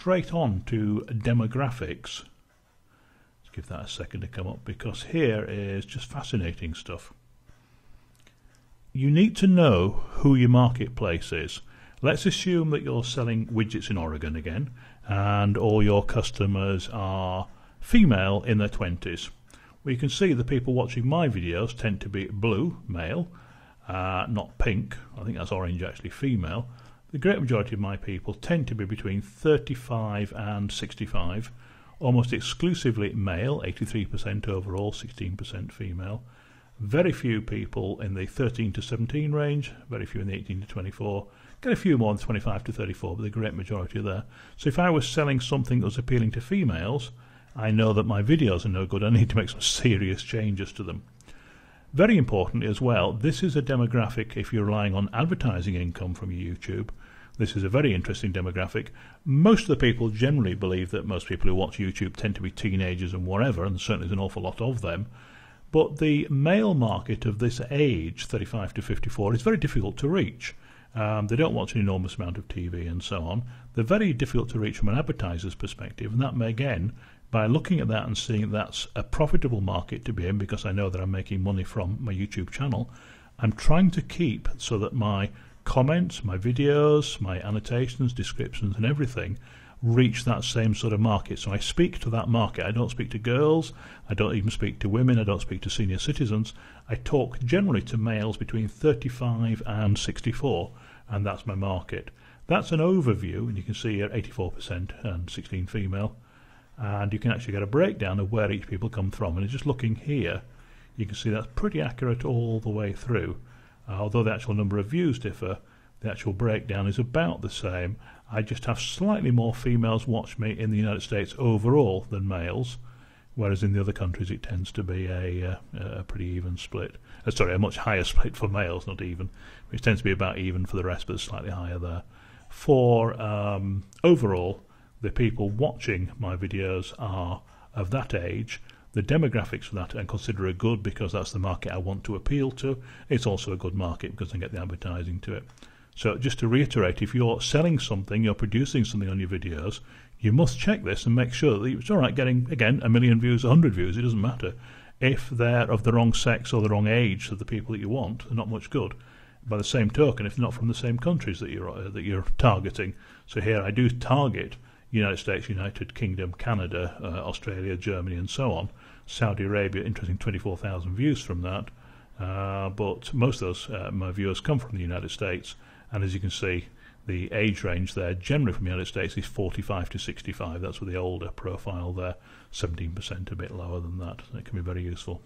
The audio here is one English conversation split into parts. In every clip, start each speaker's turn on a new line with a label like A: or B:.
A: straight on to demographics. Let's give that a second to come up because here is just fascinating stuff. You need to know who your marketplace is. Let's assume that you're selling widgets in Oregon again and all your customers are female in their 20s. Well, you can see the people watching my videos tend to be blue, male, uh, not pink. I think that's orange, actually, female. The great majority of my people tend to be between 35 and 65, almost exclusively male, 83% overall, 16% female. Very few people in the 13 to 17 range, very few in the 18 to 24. Get a few more in 25 to 34, but the great majority are there. So if I was selling something that was appealing to females, I know that my videos are no good. I need to make some serious changes to them. Very importantly as well, this is a demographic if you're relying on advertising income from YouTube. This is a very interesting demographic. Most of the people generally believe that most people who watch YouTube tend to be teenagers and whatever, and certainly there's an awful lot of them. But the male market of this age, 35 to 54, is very difficult to reach. Um, they don't watch an enormous amount of TV and so on. They're very difficult to reach from an advertiser's perspective, and that may again by looking at that and seeing that's a profitable market to be in because I know that I'm making money from my YouTube channel, I'm trying to keep so that my comments, my videos, my annotations, descriptions, and everything reach that same sort of market. So I speak to that market. I don't speak to girls, I don't even speak to women, I don't speak to senior citizens. I talk generally to males between 35 and 64, and that's my market. That's an overview, and you can see here 84% and 16 female and you can actually get a breakdown of where each people come from. And just looking here, you can see that's pretty accurate all the way through. Uh, although the actual number of views differ, the actual breakdown is about the same. I just have slightly more females watch me in the United States overall than males, whereas in the other countries it tends to be a, uh, a pretty even split. Uh, sorry, a much higher split for males, not even, which tends to be about even for the rest, but slightly higher there. For um, overall, the people watching my videos are of that age, the demographics for that I consider a good because that's the market I want to appeal to. It's also a good market because I get the advertising to it. So just to reiterate, if you're selling something, you're producing something on your videos, you must check this and make sure that it's all right getting, again, a million views, a hundred views, it doesn't matter. If they're of the wrong sex or the wrong age of the people that you want, they're not much good. By the same token, if they're not from the same countries that you're, uh, that you're targeting. So here I do target United States, United Kingdom, Canada, uh, Australia, Germany, and so on. Saudi Arabia, interesting 24,000 views from that. Uh, but most of those uh, my viewers come from the United States, and as you can see, the age range there, generally from the United States, is 45 to 65. That's with the older profile there, 17% a bit lower than that. It can be very useful.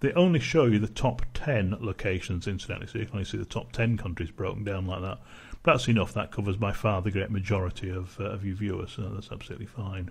A: They only show you the top 10 locations, incidentally, so you can only see the top 10 countries broken down like that. But that's enough. That covers by far the great majority of, uh, of you viewers, so that's absolutely fine.